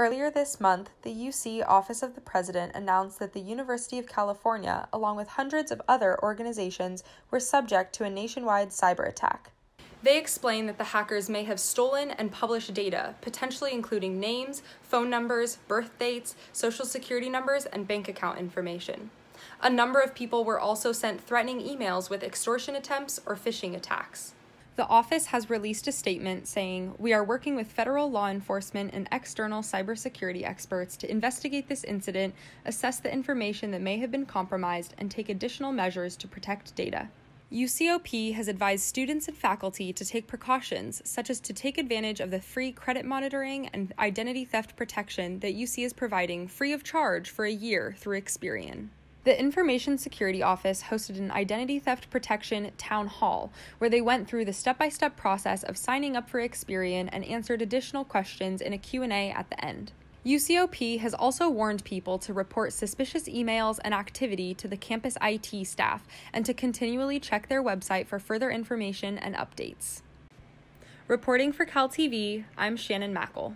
Earlier this month, the UC Office of the President announced that the University of California, along with hundreds of other organizations, were subject to a nationwide cyber attack. They explain that the hackers may have stolen and published data, potentially including names, phone numbers, birth dates, social security numbers, and bank account information. A number of people were also sent threatening emails with extortion attempts or phishing attacks. The office has released a statement saying, We are working with federal law enforcement and external cybersecurity experts to investigate this incident, assess the information that may have been compromised, and take additional measures to protect data. UCOP has advised students and faculty to take precautions, such as to take advantage of the free credit monitoring and identity theft protection that UC is providing free of charge for a year through Experian. The Information Security Office hosted an identity theft protection town hall where they went through the step-by-step process of signing up for Experian and answered additional questions in a Q&A at the end. UCOP has also warned people to report suspicious emails and activity to the campus IT staff and to continually check their website for further information and updates. Reporting for Cal TV, I'm Shannon Mackle.